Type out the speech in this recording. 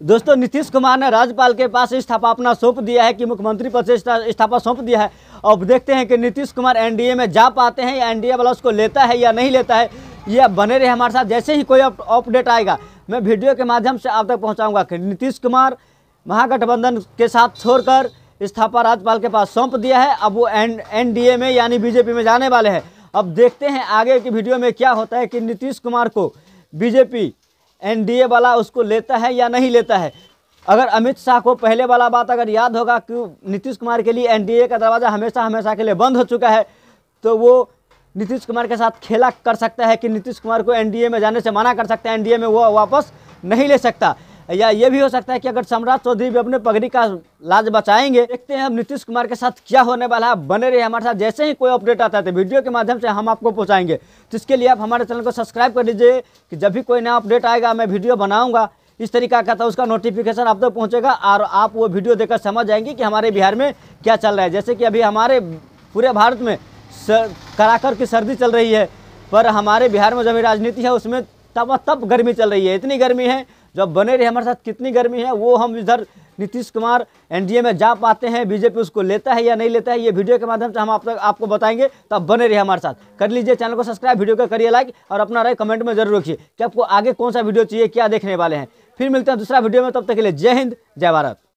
दोस्तों, नीतीश कुमार ने राज्यपाल के पास इस्तीफा अपना सौंप दिया है कि मुख्यमंत्री पद से इस्तीफा सौंप दिया है। अब देखते हैं कि नीतीश कुमार एनडीए में जा पाते हैं या एनडीए वाला उसको लेता है या नहीं लेता है। ये अब बने रहे हमारे साथ। जैसे ही कोई अपडेट आएगा, मैं वीडियो के माध्यम से आप तक पहुंचाऊँगा कि नीतीश कुमार महागठबंधन के साथ छोड़कर इस्तीफा राज्यपाल के पास सौंप दिया है। अब वो एन में यानी बीजेपी में जाने वाले हैं। अब देखते हैं आगे की वीडियो में क्या होता है कि नीतीश कुमार को बीजेपी एनडीए वाला उसको लेता है या नहीं लेता है? अगर अमित शाह को पहले वाला बात अगर याद होगा कि नीतीश कुमार के लिए एनडीए का दरवाज़ा हमेशा हमेशा के लिए बंद हो चुका है तो वो नीतीश कुमार के साथ खेला कर सकता है कि नीतीश कुमार को एनडीए में जाने से मना कर सकता है, एनडीए में वो वापस नहीं ले सकता। या ये भी हो सकता है कि अगर सम्राट चौधरी भी अपने पगड़ी का लाज बचाएँगे देखते हैं अब नीतीश कुमार के साथ क्या होने वाला है। बने रहे हमारे साथ। जैसे ही कोई अपडेट आता है तो वीडियो के माध्यम से हम आपको पहुँचाएँगे। तो इसके लिए आप हमारे चैनल को सब्सक्राइब कर लीजिए कि जब भी कोई नया अपडेट आएगा मैं वीडियो बनाऊँगा। इस तरीका का था उसका नोटिफिकेशन आप तक तो पहुंचेगा और आप वो वीडियो देखकर समझ जाएँगे कि हमारे बिहार में क्या चल रहा है। जैसे कि अभी हमारे पूरे भारत में सर, कड़ाकर की सर्दी चल रही है पर हमारे बिहार में जो राजनीति है उसमें तब तब गर्मी चल रही है। इतनी गर्मी है जब बने रहे हमारे साथ कितनी गर्मी है, वो हम इधर नीतीश कुमार एनडीए में जा पाते हैं, बीजेपी उसको लेता है या नहीं लेता है, ये वीडियो के माध्यम से हम आप तक, आपको बताएँगे, तब बने रहिए हमारे साथ। कर लीजिए चैनल को सब्सक्राइब, वीडियो का करिए लाइक और अपना राय कमेंट में ज़रूर रखिए कि आपको आगे कौन सा वीडियो चाहिए, क्या देखने वाले हैं। फिर मिलते हैं दूसरा वीडियो में, तब तक के लिए जय हिंद, जय भारत।